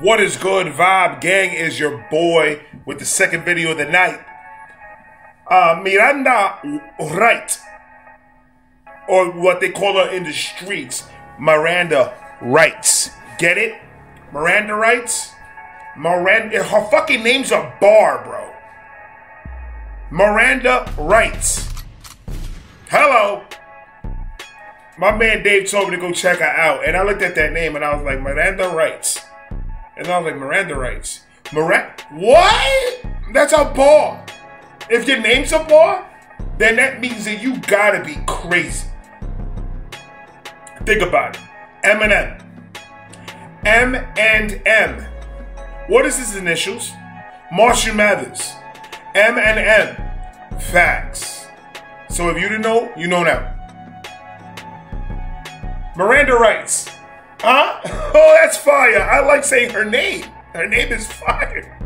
What is good, Vibe Gang? Is your boy with the second video of the night. Uh, Miranda Wright, or what they call her in the streets, Miranda Writes. Get it? Miranda Writes? Miranda, her fucking name's a bar, bro. Miranda Writes. Hello. My man Dave told me to go check her out, and I looked at that name and I was like, Miranda Writes. And I was like, Miranda Writes. Miranda, what? That's a bar. If your name's a bar, then that means that you gotta be crazy. Think about it. Eminem. M M and M. What is his initials? Marshall Mathers. M and M. Facts. So if you didn't know, you know now. Miranda writes, huh? Oh, that's fire. I like saying her name. Her name is fire.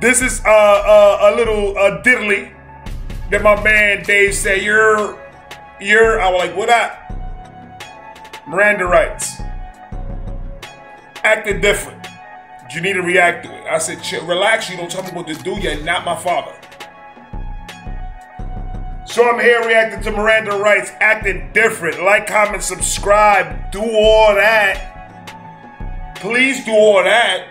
This is uh, uh, a little uh, diddly that my man Dave said. You're, you're. I was like, what up? Miranda writes, acting different. You need to react to it. I said, relax. You don't tell me what to do. You're not my father. So I'm here reacting to Miranda Writes acting different. Like, comment, subscribe. Do all that. Please do all that.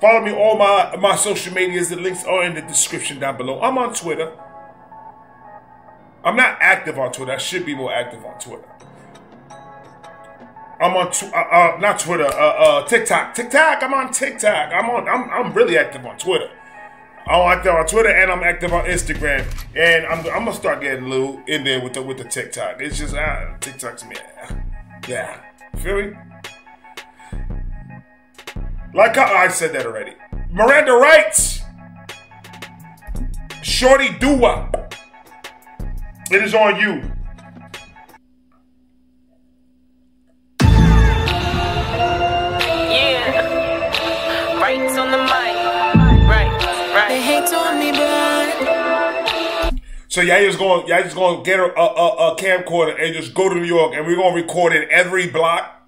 Follow me all my, my social medias. The links are in the description down below. I'm on Twitter. I'm not active on Twitter. I should be more active on Twitter. I'm on tw- uh, uh, not Twitter, uh, uh, TikTok. TikTok. I'm on TikTok. I'm on. I'm, I'm really active on Twitter. I'm active on Twitter and I'm active on Instagram. And I'm, I'm gonna start getting a little in there with the with the TikTok. It's just ah, TikTok's me. Yeah, feel me? Like I, I said that already. Miranda writes, Shorty Dua. It is on you. So y'all just going, y'all just going to get a, a, a, camcorder and just go to New York, and we're going to record in every block.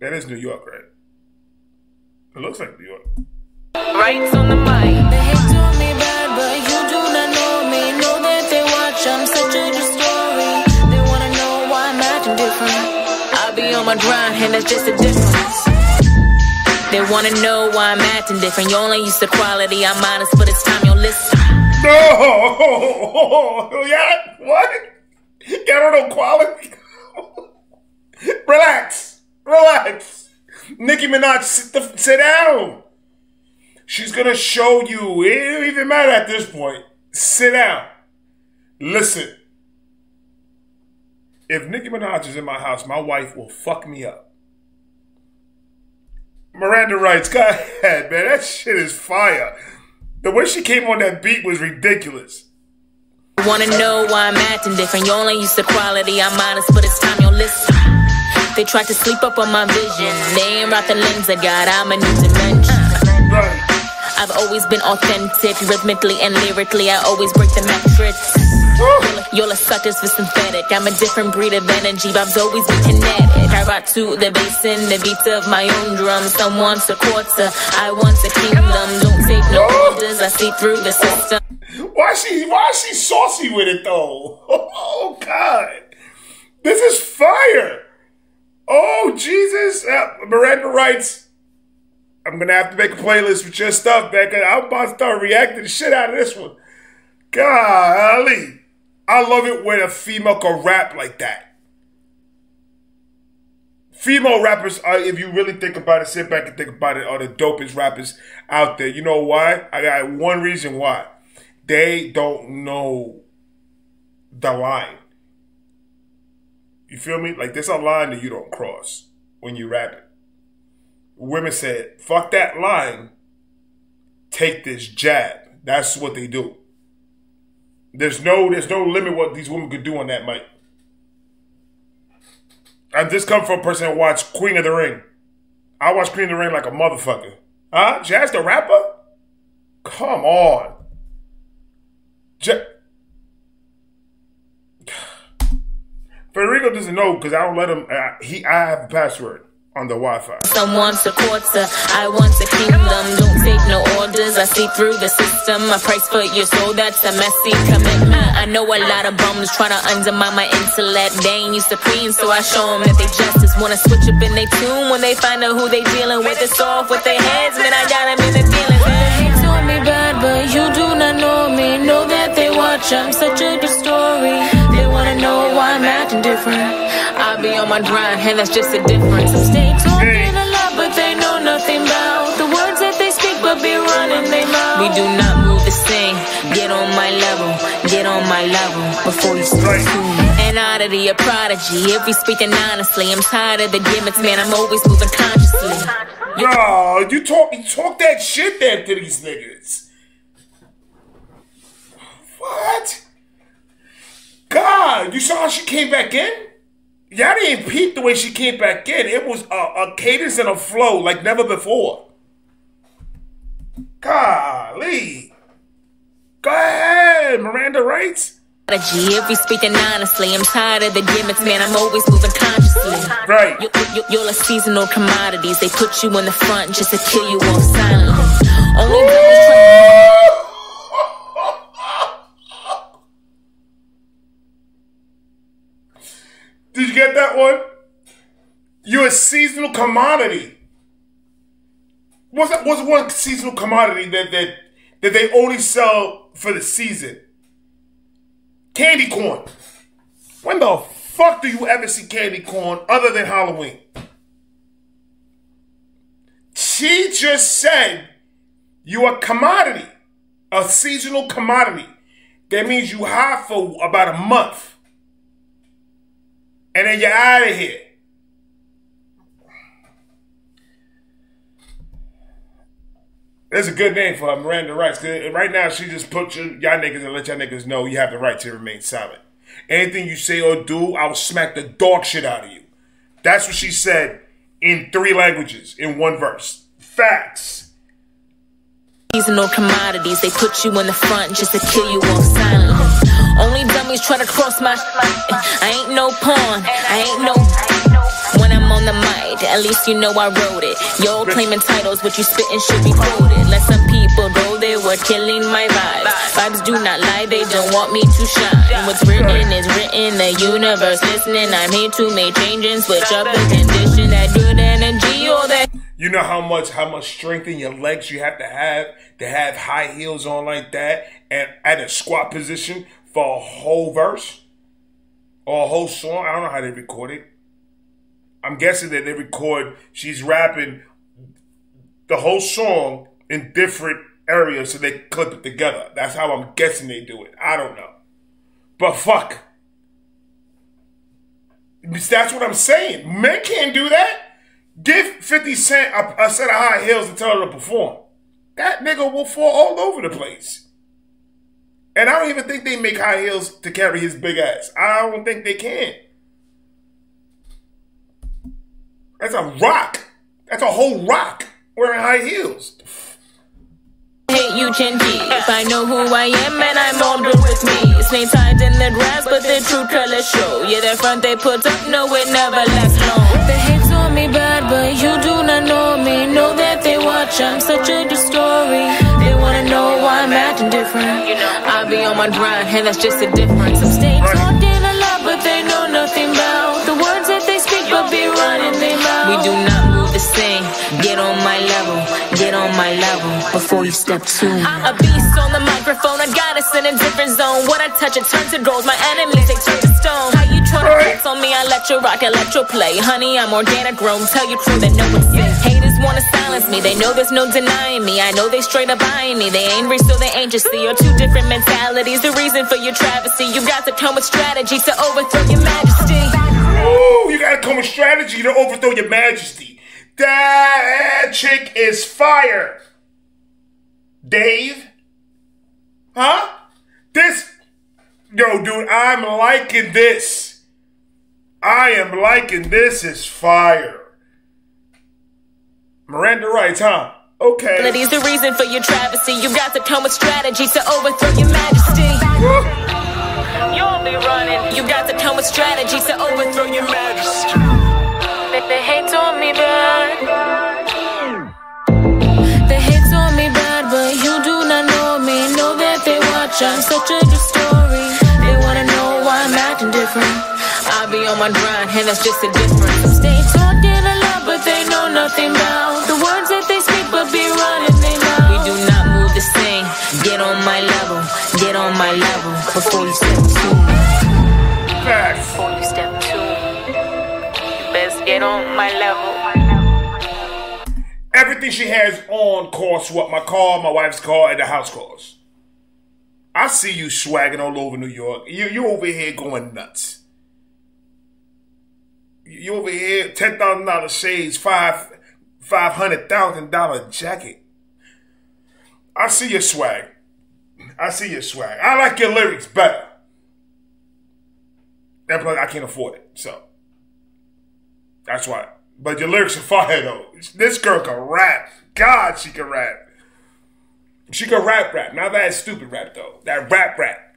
That is New York, right? It looks like New York. Rights on the mic. They hate me bad, but you do not know me. Know that they watch, I'm such a story. They wanna know why I'm acting different. I be on my grind, and that's just a difference. They wanna know why I'm acting different. You only used to quality, I'm honest, but it's time you listen. No! Yeah? What? Know quality? Relax. Relax. Nicki Minaj, sit, the, sit down. She's gonna show you. It don't even matter at this point. Sit down. Listen. If Nicki Minaj is in my house, my wife will fuck me up. Miranda writes, go ahead, man. That shit is fire. The way she came on that beat was ridiculous. Wanna know why I'm acting different? You only used to quality, I'm honest, but it's time you listen. They tried to sleep up on my vision. They ain't rock the lens I got, I'm a new dimension. Right. I've always been authentic, rhythmically and lyrically, I always break the metrics. Y'all are suckers for synthetic. I'm a different breed of energy, Bob's always been kinetic. I rock to the bass and the beats of my own drum. Some wants a quarter, I want a kingdom. Don't take no orders, I see through the system. Why she why is she saucy with it though? Oh God. This is fire. Oh Jesus. Uh, Miranda writes, I'm gonna have to make a playlist with your stuff, Becca. I'm about to start reacting the shit out of this one. Golly. I love it when a female can rap like that. Female rappers are, if you really think about it, sit back and think about it, are the dopest rappers out there. You know why? I got one reason why. They don't know the line. You feel me? Like there's a line that you don't cross when you rap it. Women said, fuck that line. Take this jab. That's what they do. There's no there's no limit what these women could do on that mic. And this come from a person that watched Queen of the Ring. I watch Queen of the Ring like a motherfucker. Huh? Jazz the rapper? Come on. J- Federico doesn't know because I don't let him. Uh, he, I have a password on the Wi-Fi. Some wants a quarter, I want a kingdom. Don't take no orders, I see through the system. A price for your soul, that's a messy commitment. I know a lot of bums try to undermine my intellect. They ain't used to queen, so I show them that they justice. Wanna switch up in they tune when they find out who they dealing with. It's off with their heads, man, I got them in the feelings. They hate told me bad, but you do not know me. Know that they watch, I'm such a good story. They wanna know why I'm acting different. I be on my grind, and that's just a difference. I stay talking a lot, but they know nothing about the words that they speak, but be running their mouth. We do not move the same. Get on my level, get on my level before you start. An oddity, a prodigy. If we speaking honestly, I'm tired of the gimmicks, man. I'm always moving consciously. Yo, you talk you talk that shit there to these niggas. What? God, you saw how she came back in? Y'all didn't peep the way she came back in. It was a, a cadence and a flow like never before. Golly. Go ahead, Miranda writes. If we speaking honestly, I'm tired of the gimmicks, man. I'm always moving consciously. Right. You, you, you're a seasonal commodities. They put you in the front just to kill you off silently. Only those try- Did you get that one? You're a seasonal commodity. What's that, what's one seasonal commodity that, that that they only sell for the season? Candy corn. When the fuck do you ever see candy corn other than Halloween? She just said you're a commodity, a seasonal commodity. That means you high for about a month. And then you're out of here. That's a good name for her, Miranda Rights. right now, she just put you, y'all niggas and let y'all niggas know you have the right to remain silent. Anything you say or do, I will smack the dog shit out of you. That's what she said in three languages in one verse. Facts. Seasonal commodities. They put you in the front just to kill you off silently. Only dummies try to cross my. I ain't no pawn. I ain't no. When I'm on the mic, at least you know I wrote it. Y'all claiming titles, what you spitting should be quoted. Let some people go, they were killing my vibes. Vibes do not lie, they don't want me to shine. What's written is written, the universe listening. I'm here to make changes, switch up the condition. That good energy. You know how much how much strength in your legs you have to have to have high heels on like that and at a squat position for a whole verse or a whole song. I don't know how they record it. I'm guessing that they record she's rapping the whole song in different areas so they clip it together. That's how I'm guessing they do it. I don't know. But fuck. That's what I'm saying. Men can't do that. Give 50 Cent a, a set of high heels and tell her to perform. That nigga will fall all over the place. And I don't even think they make high heels to carry his big ass. I don't think they can. That's a rock. That's a whole rock wearing high heels. Hate you keep. I know who I am and I'm all good with me. Snake tied in the grass, but the true colors show. Yeah, the front they put up, no, it never lasts long. The hate's on me bad, but you do not know me. Know that they watch, I'm such a story. They wanna know why I'm acting different. I be on my grind, and that's just the difference. I'm staying talking a lot, but they know nothing about the words that they speak, but be running their mouth. We do my level before you step to me. I'm a beast on the microphone. I got us in a different zone. What I touch, it turns to gold. My enemies, they turn to stone. How you tryna flex on me? I let you rock, I let you play. Honey, I'm organic grown. Tell you crew that know what's safe. Haters wanna silence me. They know there's no denying me. I know they straight up eyeing me. They angry, so they ain't just see. You're two different mentalities. The reason for your travesty. You got to come with strategy to overthrow your majesty. Ooh, you gotta come with strategy to overthrow your majesty. That chick is fire. Dave? Huh? This. Yo, dude, I'm liking this. I am liking this is fire. Miranda writes, huh? Okay. The reason for your travesty. You got to come with strategy to overthrow your majesty. You'll be running. You got to come with strategy to overthrow your majesty. They hate on me bad. They hate on me bad, but you do not know me. Know that they watch, I'm such a good story. They wanna know why I'm acting different. I be on my grind, and that's just a difference. Stay talking a lot, but they know nothing about the words that they speak, but be running their mouth. We do not move the same. Get on my level, get on my level before you step to get on my level. Everything she has on costs what my car, my wife's car, and the house costs. I see you swagging all over New York. You you over here going nuts. You over here, ten thousand dollar shades, five five hundred thousand dollar jacket. I see your swag. I see your swag. I like your lyrics better. That plus I can't afford it, so that's why. But your lyrics are fire though. This girl can rap. God, she can rap. She can rap rap. Not that stupid rap though. That rap rap.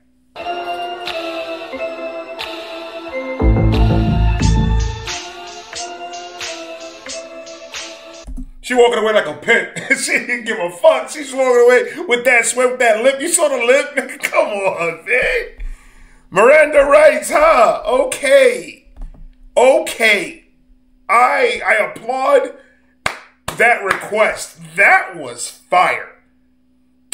She walking away like a pimp. she didn't give a fuck. She's walking away with that sweat, with that lip. You saw the lip? Come on, man. Miranda writes, huh? Okay. Okay. I I applaud that request. That was fire.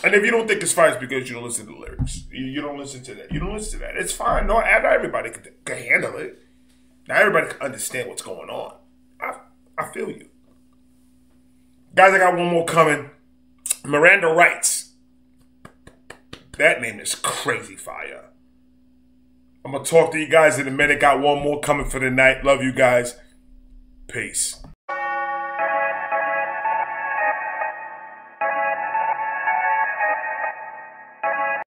And if you don't think it's fire, it's because you don't listen to the lyrics. You, you don't listen to that. You don't listen to that. It's fine. No, not everybody can, can handle it. Not everybody can understand what's going on. I I feel you. Guys, I got one more coming. Miranda writes. That name is crazy fire. I'm gonna talk to you guys in a minute. Got one more coming for the night. Love you guys. Peace.